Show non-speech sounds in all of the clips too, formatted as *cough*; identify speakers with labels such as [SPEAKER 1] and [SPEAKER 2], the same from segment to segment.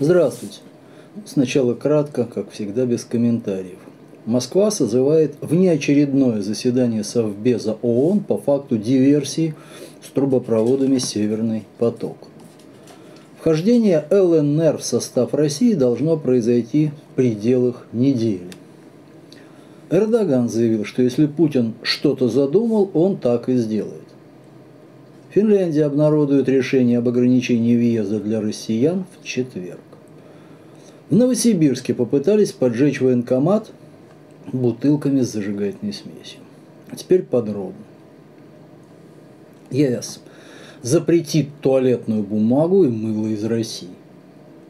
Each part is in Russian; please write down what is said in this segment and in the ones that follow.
[SPEAKER 1] Здравствуйте. Сначала кратко, как всегда, без комментариев. Москва созывает внеочередное заседание Совбеза ООН по факту диверсии с трубопроводами «Северный поток». Вхождение ЛНР в состав России должно произойти в пределах недели. Эрдоган заявил, что если Путин что-то задумал, он так и сделает. Финляндия обнародует решение об ограничении въезда для россиян в четверг. В Новосибирске попытались поджечь военкомат бутылками с зажигательной смесью. А теперь подробно. ЕС запретит туалетную бумагу и мыло из России.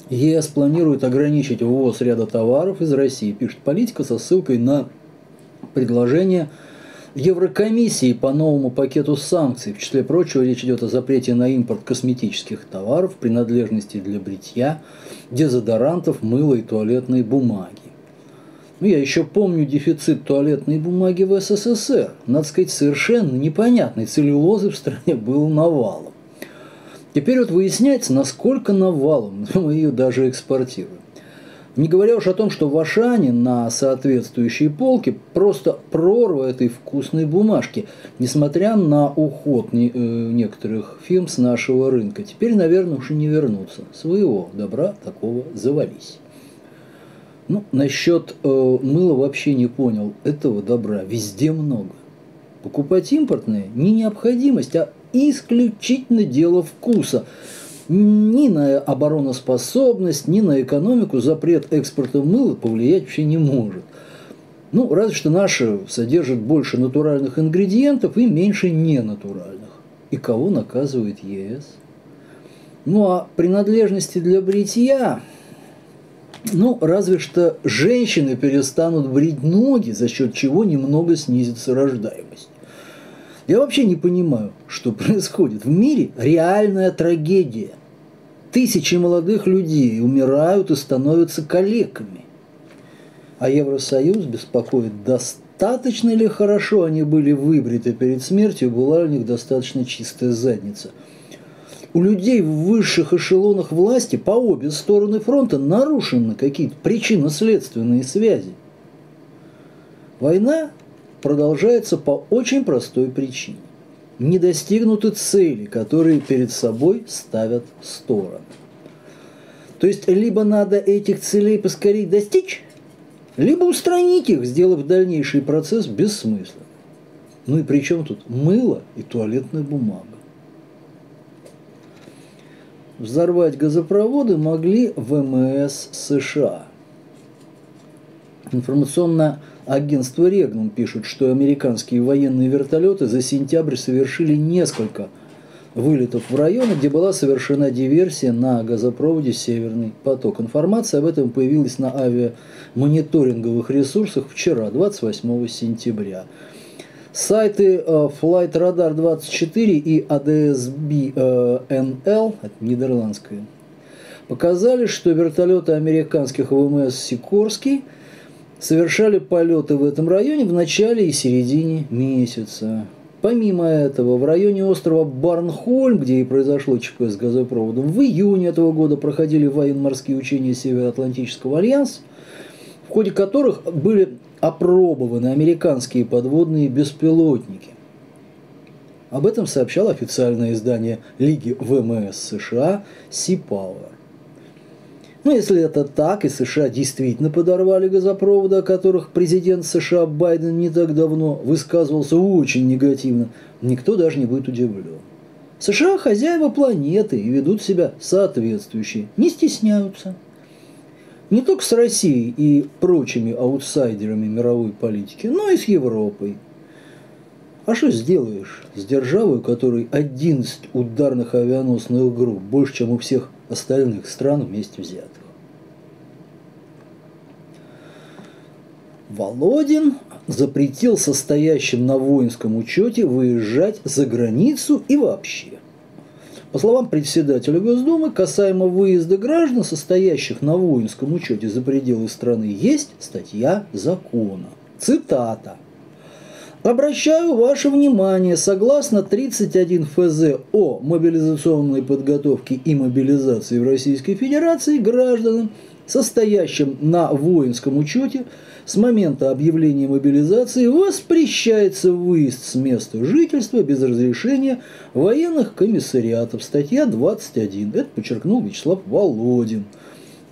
[SPEAKER 1] ЕС планирует ограничить ввоз ряда товаров из России, пишет политика со ссылкой на предложение Еврокомиссии по новому пакету санкций. В числе прочего речь идет о запрете на импорт косметических товаров, принадлежностей для бритья, дезодорантов, мыла и туалетной бумаги. Ну, я еще помню дефицит туалетной бумаги в СССР. Надо сказать, совершенно непонятной целлюлозы в стране *laughs* был навалом. Теперь вот выясняется, насколько навалом *laughs* мы ее даже экспортируем. Не говоря уж о том, что в Ашане на соответствующей полке просто прорва этой вкусной бумажки, несмотря на уход э, некоторых фирм с нашего рынка. Теперь, наверное, уж и не вернуться. Своего добра такого завались. Ну, насчет э, мыла вообще не понял. Этого добра везде много. Покупать импортное не необходимость, а исключительно дело вкуса – ни на обороноспособность, ни на экономику запрет экспорта мыла повлиять вообще не может. Ну, разве что наше содержит больше натуральных ингредиентов и меньше ненатуральных. И кого наказывает ЕС? Ну, а принадлежности для бритья, ну, разве что женщины перестанут брить ноги, за счет чего немного снизится рождаемость. Я вообще не понимаю, что происходит. В мире реальная трагедия. Тысячи молодых людей умирают и становятся калеками. А Евросоюз беспокоит, достаточно ли хорошо они были выбриты перед смертью, была у них достаточно чистая задница. У людей в высших эшелонах власти по обе стороны фронта нарушены какие-то причинно-следственные связи. Война продолжается по очень простой причине не достигнуты цели, которые перед собой ставят стороны. То есть либо надо этих целей поскорее достичь, либо устранить их, сделав дальнейший процесс бессмысленным. Ну и при чем тут мыло и туалетная бумага? Взорвать газопроводы могли ВМС США. Информационно Агентство Регнум пишет, что американские военные вертолеты за сентябрь совершили несколько вылетов в районы, где была совершена диверсия на газопроводе «Северный поток». Информация об этом появилась на авиамониторинговых ресурсах вчера, 28 сентября. Сайты э, Flight Radar 24 и ADSB NL, это нидерландская, показали, что вертолеты американских ВМС «Сикорский» – совершали полеты в этом районе в начале и середине месяца. Помимо этого, в районе острова Барнхольм, где и произошло ЧП с газопроводом, в июне этого года проходили военно-морские учения Североатлантического альянса, в ходе которых были опробованы американские подводные беспилотники. Об этом сообщало официальное издание Лиги ВМС США Sea. Ну, если это так, и США действительно подорвали газопроводы, о которых президент США Байден не так давно высказывался очень негативно, никто даже не будет удивлен. США хозяева планеты и ведут себя соответствующе, не стесняются. Не только с Россией и прочими аутсайдерами мировой политики, но и с Европой. А что сделаешь с державой, у которой 11 ударных авианосных групп, больше, чем у всех остальных стран вместе взятых. Володин запретил состоящим на воинском учете выезжать за границу и вообще. По словам председателя Госдумы, касаемо выезда граждан, состоящих на воинском учете за пределы страны, есть статья закона. Цитата. Обращаю ваше внимание, согласно 31 ФЗ о мобилизационной подготовке и мобилизации в Российской Федерации гражданам, состоящим на воинском учете, с момента объявления мобилизации воспрещается выезд с места жительства без разрешения военных комиссариатов. Статья 21. Это подчеркнул Вячеслав Володин.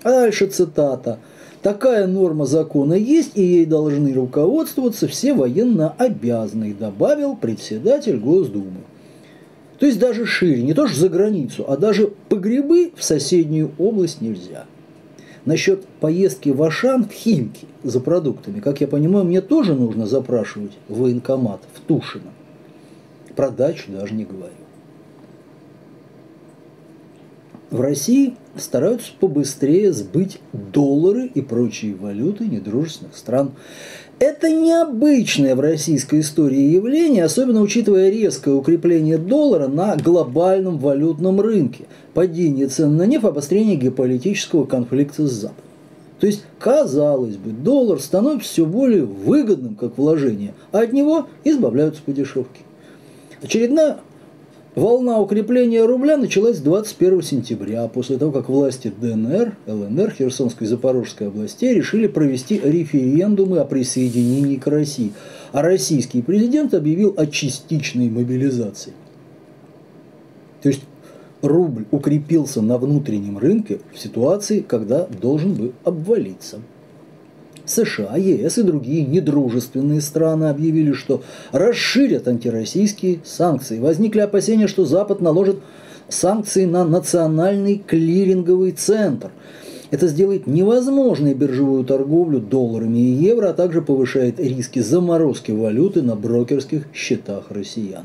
[SPEAKER 1] А дальше цитата. Такая норма закона есть, и ей должны руководствоваться все военно обязанные, добавил председатель Госдумы. То есть даже шире, не то что за границу, а даже по грибы в соседнюю область нельзя. Насчет поездки в Ашан в Химки за продуктами, как я понимаю, мне тоже нужно запрашивать военкомат в Тушино. Про дачу даже не говорю. В России стараются побыстрее сбыть доллары и прочие валюты недружественных стран. Это необычное в российской истории явление, особенно учитывая резкое укрепление доллара на глобальном валютном рынке, падение цен на нефть, обострение геополитического конфликта с Западом. То есть, казалось бы, доллар становится все более выгодным как вложение, а от него избавляются по дешевке. Очередная Волна укрепления рубля началась 21 сентября, после того, как власти ДНР, ЛНР, Херсонской и Запорожской областей решили провести референдумы о присоединении к России, а российский президент объявил о частичной мобилизации. То есть рубль укрепился на внутреннем рынке в ситуации, когда должен был обвалиться. США, ЕС и другие недружественные страны объявили, что расширят антироссийские санкции. Возникли опасения, что Запад наложит санкции на национальный клиринговый центр. Это сделает невозможной биржевую торговлю долларами и евро, а также повышает риски заморозки валюты на брокерских счетах россиян.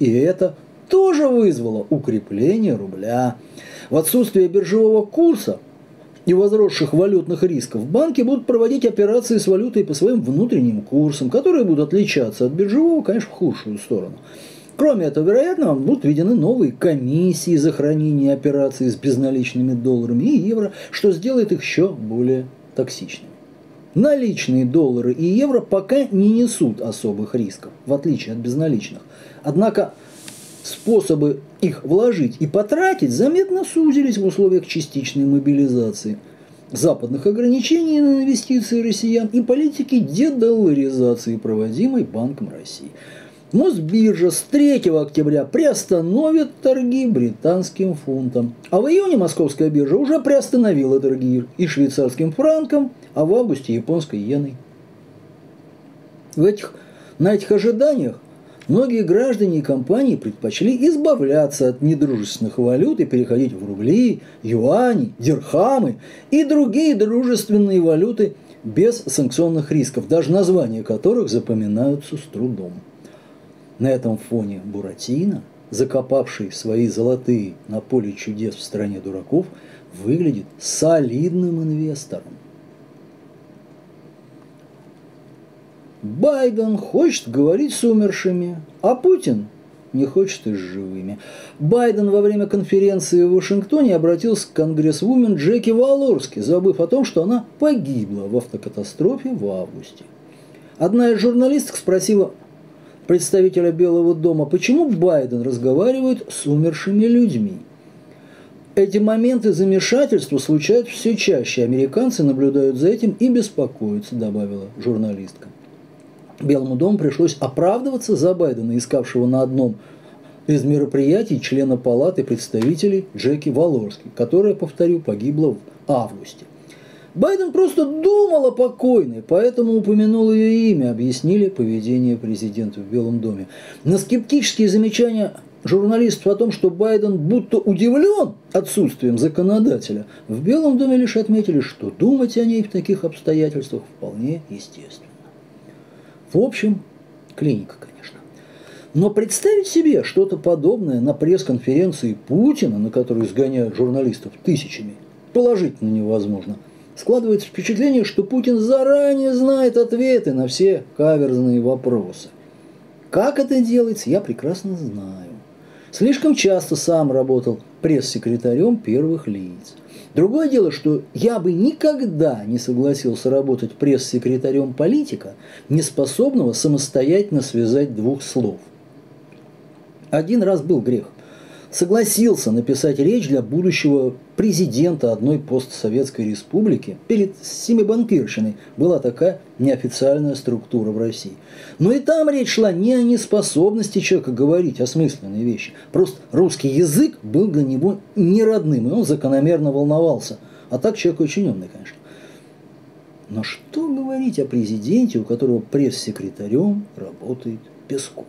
[SPEAKER 1] И это тоже вызвало укрепление рубля. В отсутствие биржевого курса и возросших валютных рисков, банки будут проводить операции с валютой по своим внутренним курсам, которые будут отличаться от биржевого, конечно, в худшую сторону. Кроме этого, вероятно, будут введены новые комиссии за хранение операций с безналичными долларами и евро, что сделает их еще более токсичными. Наличные доллары и евро пока не несут особых рисков, в отличие от безналичных. Однако способы их вложить и потратить заметно сузились в условиях частичной мобилизации, западных ограничений на инвестиции россиян и политики дедолларизации, проводимой Банком России. Мосбиржа с 3 октября приостановит торги британским фунтом. А в июне московская биржа уже приостановила торги и швейцарским франком, а в августе японской иеной. В этих, на этих ожиданиях Многие граждане и компании предпочли избавляться от недружественных валют и переходить в рубли, юани, дирхамы и другие дружественные валюты без санкционных рисков, даже названия которых запоминаются с трудом. На этом фоне Буратино, закопавший свои золотые на поле чудес в стране дураков, выглядит солидным инвестором. Байден хочет говорить с умершими, а Путин не хочет и с живыми. Байден во время конференции в Вашингтоне обратился к конгрессвумен Джеки Валорски, забыв о том, что она погибла в автокатастрофе в августе. Одна из журналисток спросила представителя Белого дома, почему Байден разговаривает с умершими людьми. Эти моменты замешательства случаются все чаще. Американцы наблюдают за этим и беспокоятся, добавила журналистка. Белому дому пришлось оправдываться за Байдена, искавшего на одном из мероприятий члена палаты представителей Джеки Валорски, которая, повторю, погибла в августе. Байден просто думал о покойной, поэтому упомянул ее имя, объяснили поведение президента в Белом доме. На скептические замечания журналистов о том, что Байден будто удивлен отсутствием законодателя, в Белом доме лишь отметили, что думать о ней в таких обстоятельствах вполне естественно. В общем, клиника, конечно. Но представить себе что-то подобное на пресс-конференции Путина, на которую сгоняют журналистов тысячами, положительно невозможно. Складывается впечатление, что Путин заранее знает ответы на все каверзные вопросы. Как это делается, я прекрасно знаю. Слишком часто сам работал пресс-секретарем первых лиц. Другое дело, что я бы никогда не согласился работать пресс-секретарем политика, не способного самостоятельно связать двух слов. Один раз был грех согласился написать речь для будущего президента одной постсоветской республики. Перед Семибанкирщиной была такая неофициальная структура в России. Но и там речь шла не о неспособности человека говорить осмысленные вещи. Просто русский язык был для него не родным, и он закономерно волновался. А так человек очень умный, конечно. Но что говорить о президенте, у которого пресс-секретарем работает Песков?